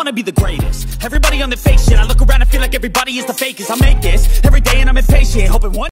Wanna be the greatest. Everybody on the fake shit. I look around and feel like everybody is the fakest. I make this every day and I'm impatient Hoping one